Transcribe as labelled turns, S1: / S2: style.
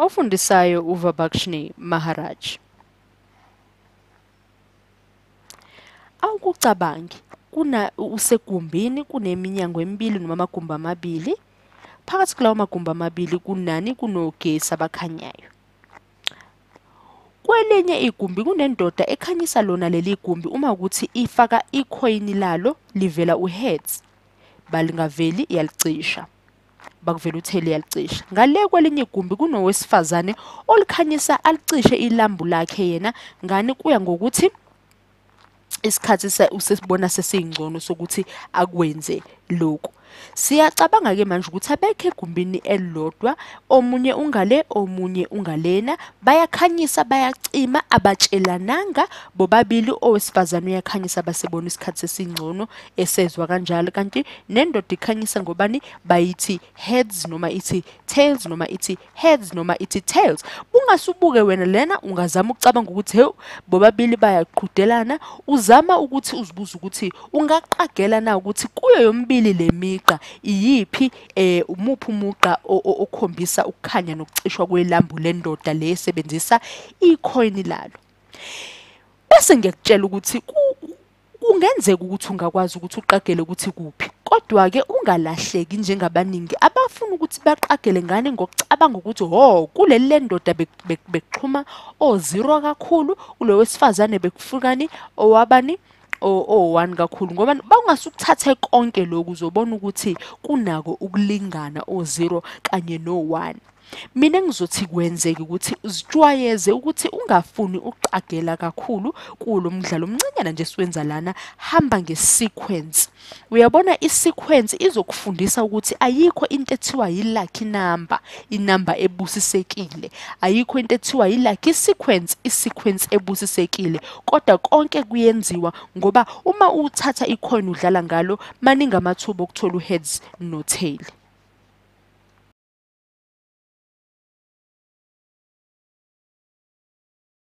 S1: ofundisayo uVabakshni Maharaj. Awukucabangi kuna usegumbini kuneminyango emibili noma amagumbi amabili. Phakathi kulawo magumbi amabili kunani kunogesi abakhanyayo. Kwelinye igumbi kunendoda ekhanyisa lona leli gumbi uma ukuthi ifaka ikhoyini lalo livela uheads balingaveli iyalicisha. Bakuvela uthele yalicisha ngale kwelinye igumbi kunowesifazane olikhanyisa alicishe ilambu lakhe yena. Ngani? Kuya ngokuthi isikhathi usesibona sesingcono sokuthi akwenze lokhu. Siyacabanga ke manje ukuthi abekho egumbini elilodwa omunye ungale omunye ungalena. Bayakhanyisa bayacima abatshelananga. Bobabili owesifazane uyakhanyisa basebona isikhathi sesingcono esezwa kanjalo. Kanti nendoda ikhanyisa ngobani? Bayithi heads noma ithi tails noma ithi heads noma ithi tails. Ungasubuke wena lena ungazama ukucabanga ukuthi he bobabili bayaqhudelana. Uzama ukuthi uzibuze ukuthi ungaqagela na ukuthi kuyo yombili lemigqa iyiphi eh umuphi umuqa okhombisa ukukhanya nokucishwa kwelambu lendoda le esebenzisa icoin lalo? Bese ngiyakutshela ukuthi kungenzeka ukuthi ungakwazi ukuthi uqagele ukuthi kuphi kodwa ke ungalahleki njengabaningi abafuna ukuthi baqagele ngane ngokucabanga ukuthi ho kuleli lendoda bekuxhuma o0 kakhulu kulo wesifazane bekufukani owabani? O1 kakhulu ngoba bawungasukuthathe konke lokhu uzobona ukuthi kunako ukulingana o0 kanye no1 mina engizothi kwenzeke ukuthi uzijwayeze ukuthi ungafuni uqagela kakhulu kulo mdlalo. Omncanyana nje siwenza lana hamba ngesequence. Uyabona isequence izokufundisa ukuthi ayikho into ethiwa yi-lucky number inamba ebusisekile. Ayikho into ethiwa yi-lucky sequence isequence ebusisekile. Kodwa konke kuyenziwa ngoba uma uthatha icoin udlala ngalo maningi amathuba okuthola uheads no tail